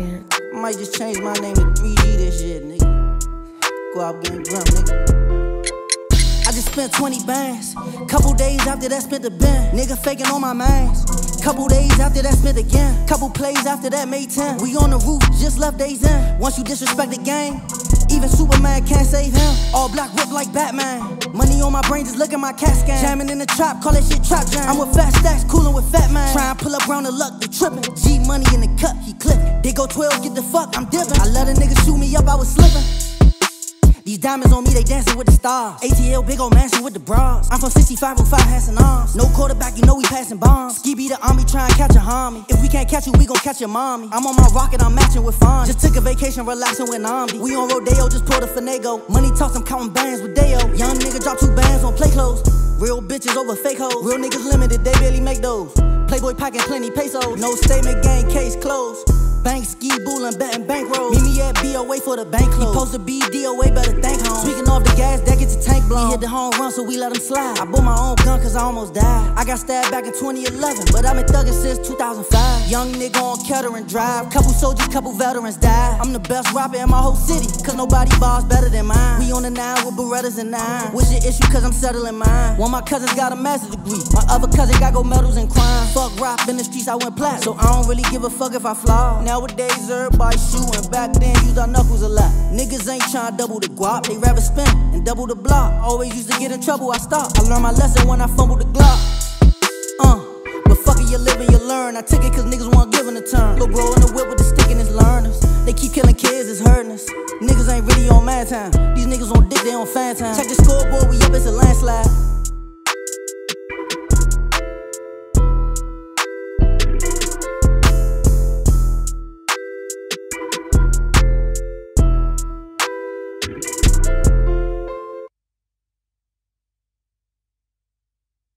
I might just change my name to 3G this shit, nigga. Go out drunk, nigga. I just spent 20 bands. Couple days after that, spent the bin. Nigga faking on my mans. Couple days after that, spent again. Couple plays after that, made 10. We on the roof, just left days in. Once you disrespect the game, Superman can't save him. All black whip like Batman. Money on my brain, just look at my cat scan. Jamming in the trap, call that shit trap jam. I'm with fat stacks, coolin' with fat man. Try and pull up round the luck, they trippin'. G money in the cut, he clippin'. They go 12, get the fuck, I'm dippin'. I let a nigga shoot me up, I was slippin'. These diamonds on me, they dancing with the stars. ATL, big old mansion with the bras. I'm from 65 05 hats and arms. No quarterback, you know we passing bombs. Ski be the army, try and catch a homie. If we can't catch you, we gon' catch your mommy. I'm on my rocket, I'm matching with fun. Just took a vacation, relaxing with Namdi. We on Rodeo, just pulled a Finago. Money talks, I'm counting bands with Deo. Young nigga drop two bands on play clothes. Real bitches over fake hoes. Real niggas limited, they barely make those. Playboy packing plenty pesos. No statement, gang case closed. Bank ski bullin', betting bankroll. Meet me at BOA for the bank close. He supposed to be DOA, better thank home. Speaking off the gas, blown. He hit the home run, so we let him slide. I bought my own gun, cause I almost died. I got stabbed back in 2011, but I've been thuggin' since 2005. Young nigga on Kettering Drive. Couple soldiers, couple veterans died. I'm the best rapper in my whole city, cause nobody bars better than mine. We on the nine with Berettas and nine. What's your issue, cause I'm settling mine? One of my cousins got a master's degree. My other cousin got gold medals in crime. Fuck rap in the streets, I went plat. So I don't really give a fuck if I fly. Nowadays, everybody shooting. Back then, used our knuckles a lot. Niggas ain't trying to double the guap. They rather spin and double the block. Always used to get in trouble, I stopped. I learned my lesson when I fumbled the Glock. Uh, but fuck it, you live and you learn. I took it cause niggas want giving a turn. Lil' bro in the whip with the stick in his learners. They keep killing kids, it's hurting us. Niggas ain't really on mad time. These niggas on dick, they on fan time. Check the scoreboard, we up, it's a landslide.